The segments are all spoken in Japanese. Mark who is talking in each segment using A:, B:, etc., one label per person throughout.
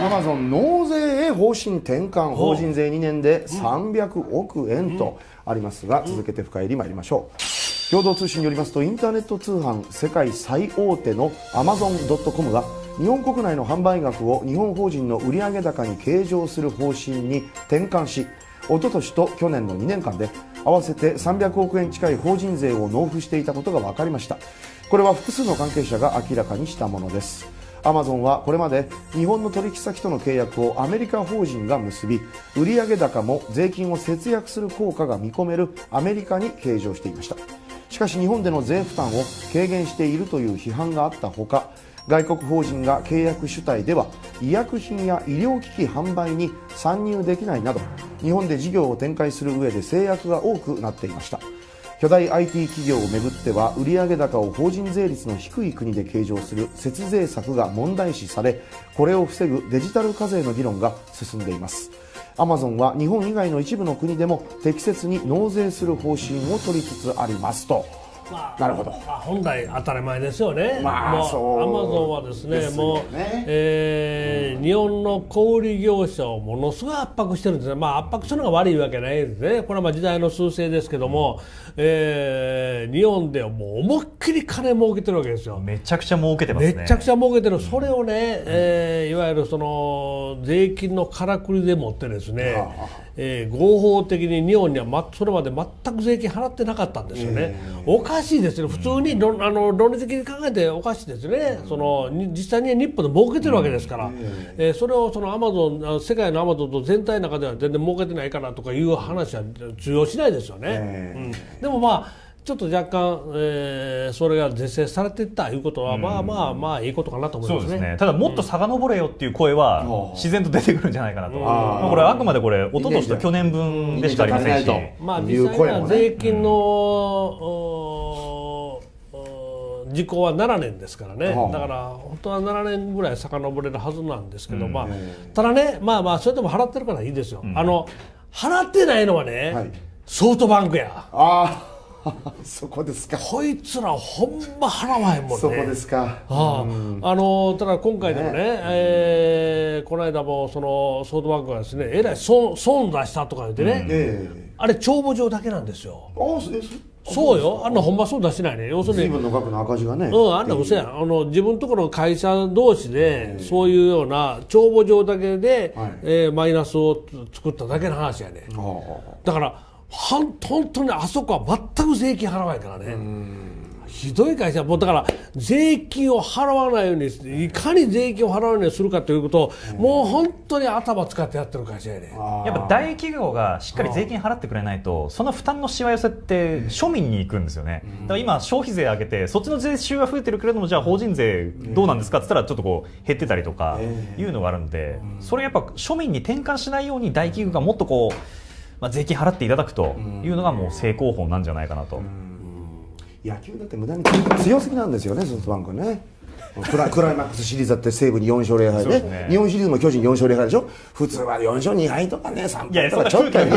A: アマゾン納税へ方針転換法人税2年で300億円とありますが続けて深入り参りましょう。共同通信によりますとインターネット通販世界最大手のアマゾン .com が日本国内の販売額を日本法人の売上高に計上する方針に転換し一昨年と去年の2年間で合わせて300億円近い法人税を納付していたことが分かりました。これは複数の関係者が明らかにしたものですアマゾンはこれまで日本の取引先との契約をアメリカ法人が結び売上高も税金を節約する効果が見込めるアメリカに計上していました。しかし日本での税負担を軽減しているという批判があったほか外国法人が契約主体では医薬品や医療機器販売に参入できないなど日本で事業を展開する上で制約が多くなっていました。巨大 IT 企業をめぐっては売上高を法人税率の低い国で計上する節税策が問題視されこれを防ぐデジタル課税の議論が進んでいます。アマゾンは日本以外の一部の国でも適切に納税する方針を取りつつありますと。
B: まあ、
A: なるほど。
B: まあ、本来当たり前ですよね、
A: まあ
B: アマゾンはですね
A: ですよ
B: もう、
A: ね
B: えー日本の小売業者をものすごい圧迫してるんですね、まあ、圧迫するのが悪いわけないですね、これはまあ時代の趨勢ですけども、えー日本ではもう思いっきり金儲けてるわけですよ。
C: めちゃくちゃ儲けてますね。
B: めちゃくちゃ儲けてる、それをね、えーいわゆるその税金のからくりでもってですね、えー合法的に日本には、ま、それまで全く税金払ってなかったんですよね、おかしいですよ、普通に論あの論理的に考えておかしいですよね、そのに実際に日本で儲けてるわけですから、えーそれをそのアマゾン、世界のアマゾンと全体の中では全然儲けてないからとかいう話は通用しないですよね。
A: え
B: うん。でもまあちょっと若干、えーそれが是正されていったということは、まあまあまあいいことかなと思いますね。
C: そうですね。ただもっと遡れよっていう声は
A: うん
C: 自然と出てくるんじゃないかなと。
B: ん。
C: まあこれはあくまでこれ一昨年と去年分でしかありません。し
B: まあ実際には税金の、おお時効は7年ですからね、
A: はあ。
B: だから本当は7年ぐらい遡れるはずなんですけど、
C: うん。
B: まあ、ただね、まあまあ、それでも払ってるからいいですよ、あの払ってないのはね、
A: はい。
B: ソフトバンクや、
A: ああそこですか。
B: こいつら、ほんま払わへんもんね。
A: そこですか。
B: あああのただ今回でもね、えーこの間もそのソフトバンクがですねえらい損損出したとか言ってね、
A: ええ。
B: あれ帳簿上だけなんですよ。
A: ああそ
B: うよ。あんなほんま損出してないね。要するに。
A: 随分の額の赤字がね。
B: うん、あんな嘘やん。あの自分のところの会社同士でそういうような帳簿上だけで、
A: はい。
B: えーマイナスを作っただけの話やね。だから本当にあそこは全く税金払わないからね。ひどい会社。もうだから税金を払わないようにいかに税金を払わないようにするかということを、もう本当に頭使ってやってる会社やね。
C: やっぱ大企業がしっかり税金払ってくれないとその負担のしわ寄せって庶民に行くんですよね。だから今消費税上げてそっちの税収は増えてるけれどもじゃあ法人税どうなんですかって言ったらちょっとこう減ってたりとかいうのがあるんでそれやっぱ庶民に転換しないように大企業がもっとこう、まあ、税金払っていただくというのがもう正攻法なんじゃないかなと。
A: 野球だって無駄に強すぎなんですよねソフトバンクね。クラ クライマックスシリーズだって西武に4勝0敗で
C: そうですね。
A: 日本シリーズも巨人4勝0敗でしょ？普通は4勝2敗とかね3
C: いや
A: 敗とかちょっと
C: そん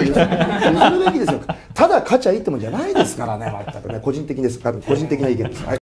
C: な
A: 譲るべき ですよ。ただ勝ちゃいいってもんじゃないですからね全くね。個人的です。個人的な意見です、はい